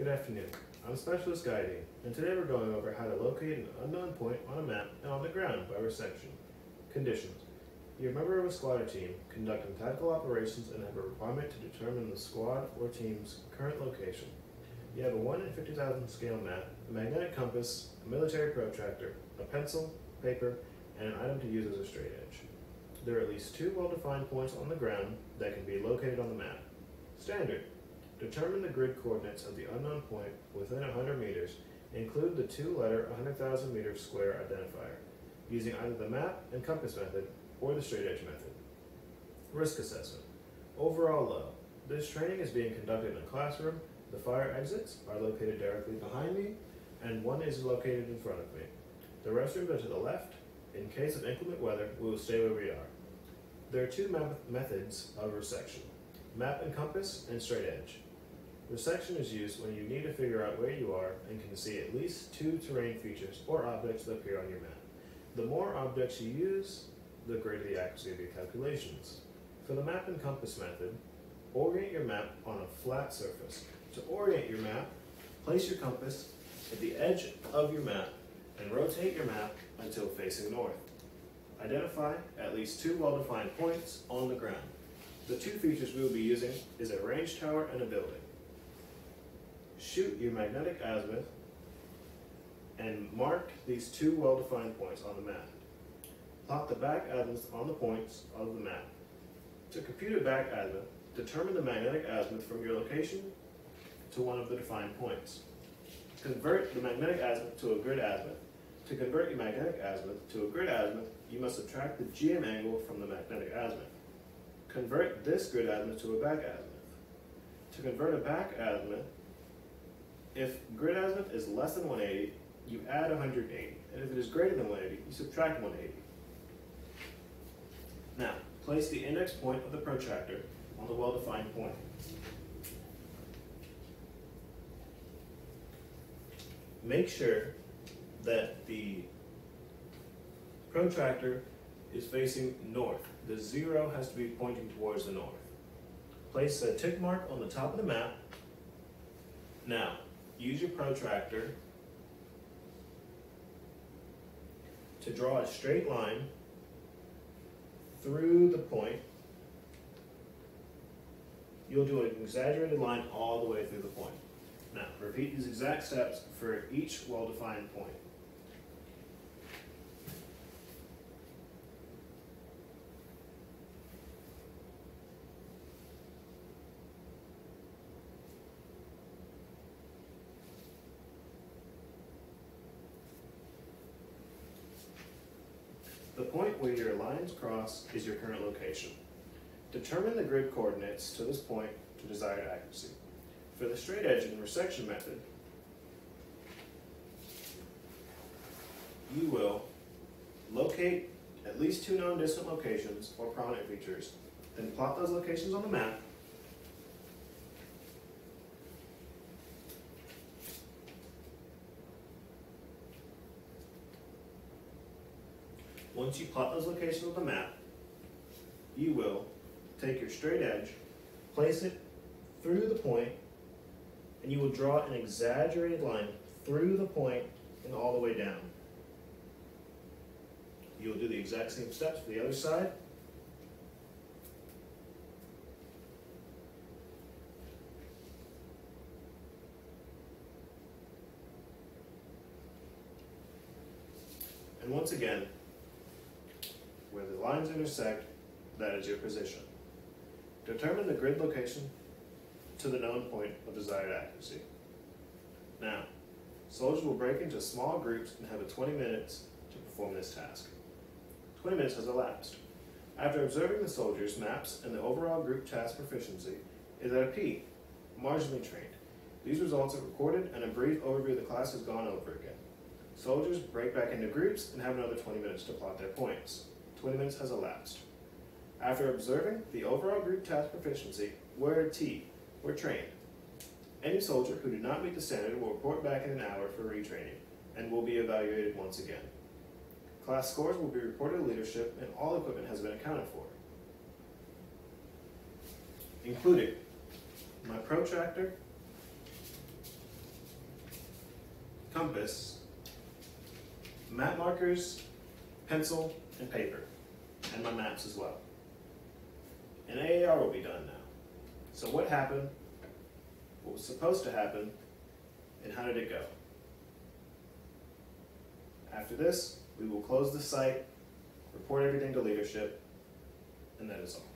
Good afternoon. I'm Specialist Gayadeen, and today we're going over how to locate an unknown point on a map and on the ground by resection. Conditions. You're a member of a squad or team conducting tactical operations and have a requirement to determine the squad or team's current location. You have a 1 in 50,000 scale map, a magnetic compass, a military protractor, a pencil, paper, and an item to use as a straight edge. There are at least two well-defined points on the ground that can be located on the map. Standard. Determine the grid coordinates of the unknown point within 100 meters. Include the two-letter 100,000 meter square identifier, using either the map and compass method or the straight edge method. Risk assessment. Overall low. This training is being conducted in a classroom. The fire exits are located directly behind me, and one is located in front of me. The restrooms are to the left. In case of inclement weather, we will stay where we are. There are two me- methods of resection map and compass, and straight edge. Resection is used when you need to figure out where you are and can see at least two terrain features or objects that appear on your map. The more objects you use, the greater the accuracy of your calculations. For the map and compass method, orient your map on a flat surface. To orient your map, place your compass at the edge of your map and rotate your map until facing north. Identify at least two well-defined points on the ground. The two features we will be using is a range tower and a building. Shoot your magnetic azimuth and mark these two well-defined points on the map. Plot the back azimuth on the points of the map. To compute a back azimuth, determine the magnetic azimuth from your location to one of the defined points. Convert the magnetic azimuth to a grid azimuth. To convert your magnetic azimuth to a grid azimuth, you must subtract the GM angle from the magnetic azimuth. Convert this grid azimuth to a back azimuth. To convert a back azimuth, if grid azimuth is less than 180, you add 180. And if it is greater than 180, you subtract 180. Now, place the index point of the protractor on the well-defined point. Make sure that the protractor is facing north. The zero has to be pointing towards the north. Place a tick mark on the top of the map. Now, use your protractor to draw a straight line through the point. You'll do an exaggerated line all the way through the point. Now, repeat these exact steps for each well-defined point. The point where your lines cross is your current location. Determine the grid coordinates to this point to desired accuracy. For the straight edge and resection method, you will locate at least two known distant locations or prominent features, then plot those locations on the map. Once you plot those locations on the map, you will take your straight edge, place it through the point, and you will draw an exaggerated line through the point and all the way down. You will do the exact same steps for the other side. And once again, lines intersect, that is your position. Determine the grid location to the known point of desired accuracy. Now, soldiers will break into small groups and have a 20 minutes to perform this task. 20 minutes has elapsed. After observing the soldiers' maps and the overall group task proficiency is at a P, marginally trained. These results are recorded and a brief overview of the class is gone over again. Soldiers break back into groups and have another 20 minutes to plot their points. 20 minutes has elapsed. After observing the overall group task proficiency, we're T, we're trained. Any soldier who did not meet the standard will report back in an hour for retraining and will be evaluated once again. Class scores will be reported to leadership and all equipment has been accounted for, including my protractor, compass, map markers, pencil, and paper, and my maps as well. And AAR will be done now. So what happened? What was supposed to happen? And how did it go? After this, we will close the site, report everything to leadership, and that is all.